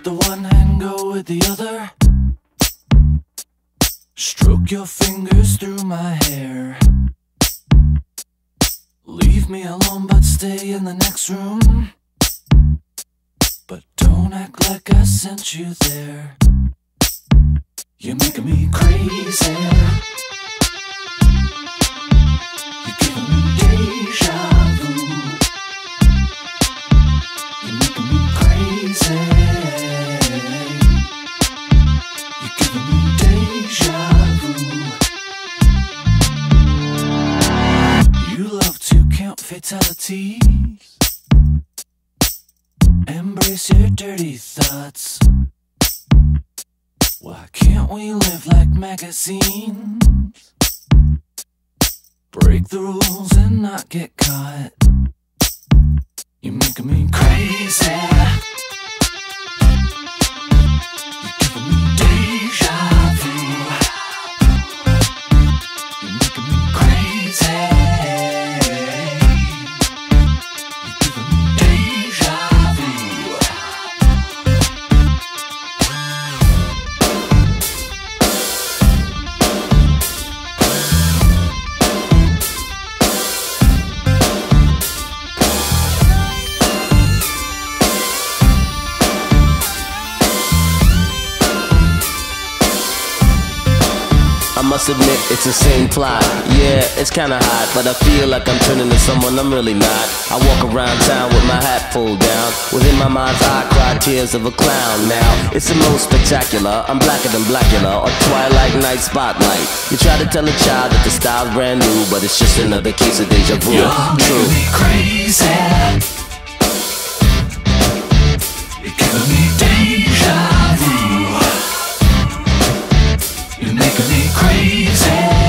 Let the one hand go with the other. Stroke your fingers through my hair. Leave me alone, but stay in the next room. But don't act like I sent you there. You're making me crazy. Fatalities. Embrace your dirty thoughts. Why can't we live like magazines? Break the rules and not get caught. You're making me crazy. You're giving me deja vu. You're making me crazy. Must admit, it's the same plot. Yeah, it's kinda hot, but I feel like I'm turning to someone I'm really not. I walk around town with my hat pulled down. Within my mind's eye, cry tears of a clown. Now, it's the most spectacular. I'm blacker than Blackula or Twilight Night Spotlight. You try to tell a child that the style's brand new, but it's just another case of deja vu. You're True. crazy. Me crazy.